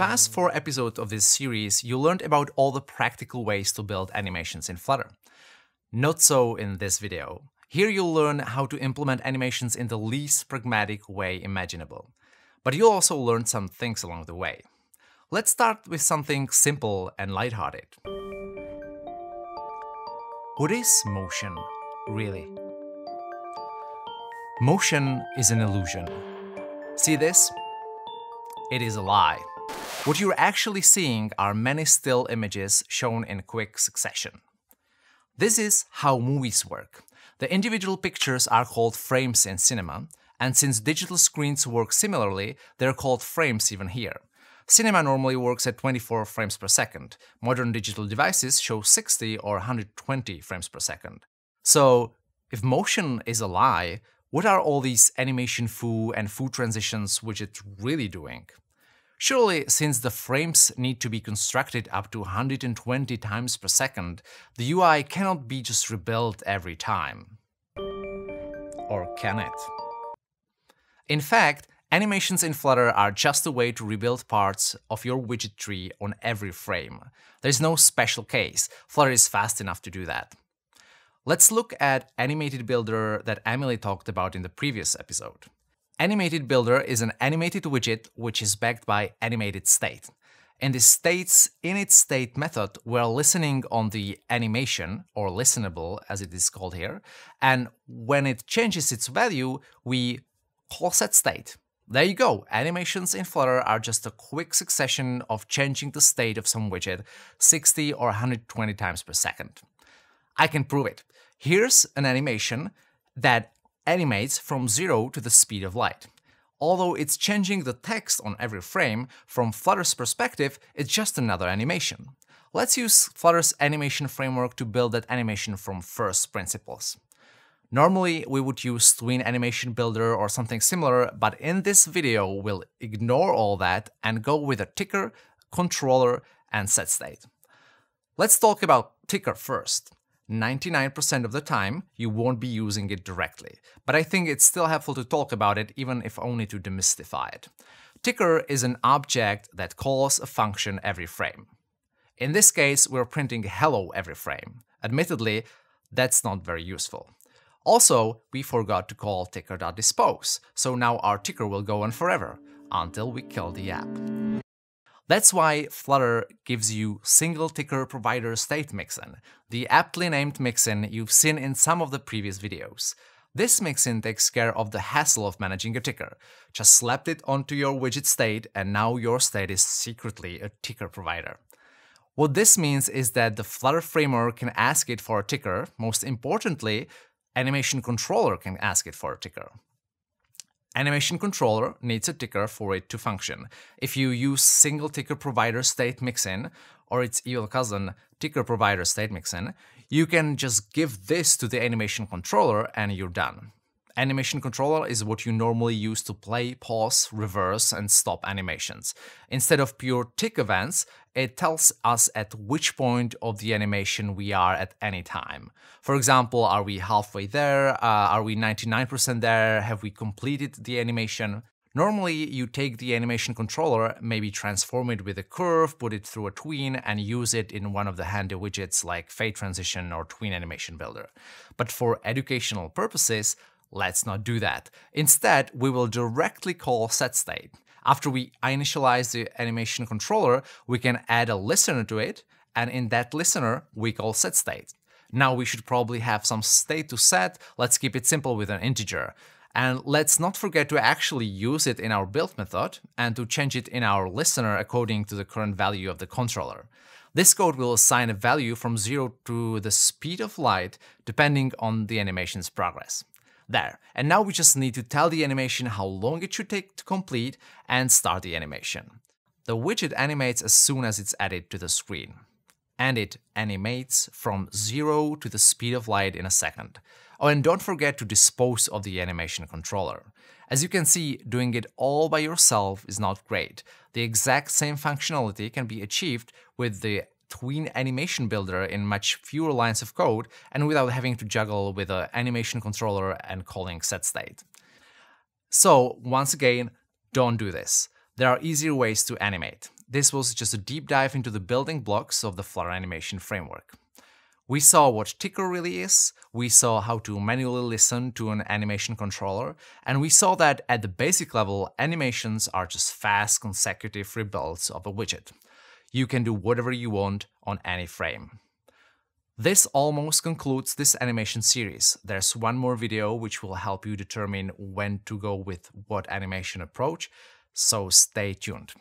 past four episodes of this series, you learned about all the practical ways to build animations in Flutter. Not so in this video. Here you'll learn how to implement animations in the least pragmatic way imaginable. But you'll also learn some things along the way. Let's start with something simple and lighthearted. What is motion, really? Motion is an illusion. See this? It is a lie. What you're actually seeing are many still images shown in quick succession. This is how movies work. The individual pictures are called frames in cinema, and since digital screens work similarly, they're called frames even here. Cinema normally works at 24 frames per second. Modern digital devices show 60 or 120 frames per second. So, if motion is a lie, what are all these animation foo and foo transitions which it's really doing? Surely, since the frames need to be constructed up to 120 times per second, the UI cannot be just rebuilt every time. Or can it? In fact, animations in Flutter are just a way to rebuild parts of your widget tree on every frame. There's no special case, Flutter is fast enough to do that. Let's look at Animated Builder that Emily talked about in the previous episode. Animated Builder is an animated widget which is backed by animated state. In the states init state method, we're listening on the animation, or listenable as it is called here, and when it changes its value, we call set state. There you go, animations in Flutter are just a quick succession of changing the state of some widget 60 or 120 times per second. I can prove it. Here's an animation that animates from 0 to the speed of light. Although it's changing the text on every frame, from Flutter's perspective, it's just another animation. Let's use Flutter's animation framework to build that animation from first principles. Normally, we would use Tween Animation Builder or something similar, but in this video, we'll ignore all that and go with a ticker, controller, and set state. Let's talk about ticker first. 99% of the time, you won't be using it directly, but I think it's still helpful to talk about it even if only to demystify it. Ticker is an object that calls a function every frame. In this case, we're printing hello every frame. Admittedly, that's not very useful. Also, we forgot to call ticker.dispose, so now our ticker will go on forever, until we kill the app. That's why Flutter gives you single ticker provider state mixin, the aptly named mixin you've seen in some of the previous videos. This mixin takes care of the hassle of managing a ticker. Just slap it onto your widget state and now your state is secretly a ticker provider. What this means is that the Flutter framework can ask it for a ticker, most importantly, Animation Controller can ask it for a ticker. Animation Controller needs a ticker for it to function. If you use single ticker provider state mixin, or its evil cousin, ticker provider state mixin, you can just give this to the Animation Controller and you're done. Animation Controller is what you normally use to play, pause, reverse, and stop animations. Instead of pure tick events, it tells us at which point of the animation we are at any time. For example, are we halfway there? Uh, are we 99% there? Have we completed the animation? Normally, you take the animation controller, maybe transform it with a curve, put it through a tween, and use it in one of the handy widgets like Fade Transition or Tween Animation Builder. But for educational purposes, let's not do that. Instead, we will directly call setState. After we initialize the animation controller, we can add a listener to it, and in that listener, we call setState. Now we should probably have some state to set, let's keep it simple with an integer. And let's not forget to actually use it in our build method and to change it in our listener according to the current value of the controller. This code will assign a value from 0 to the speed of light depending on the animation's progress. There, and now we just need to tell the animation how long it should take to complete and start the animation. The widget animates as soon as it's added to the screen. And it animates from 0 to the speed of light in a second. Oh, and don't forget to dispose of the animation controller. As you can see, doing it all by yourself is not great. The exact same functionality can be achieved with the Tween Animation Builder in much fewer lines of code and without having to juggle with an animation controller and calling set state. So, once again, don't do this. There are easier ways to animate. this was just a deep dive into the building blocks of the Flutter animation framework. We saw what ticker really is, we saw how to manually listen to an animation controller, and we saw that at the basic level, animations are just fast consecutive rebuilds of a widget. You can do whatever you want on any frame. This almost concludes this animation series. There's one more video which will help you determine when to go with what animation approach, so stay tuned.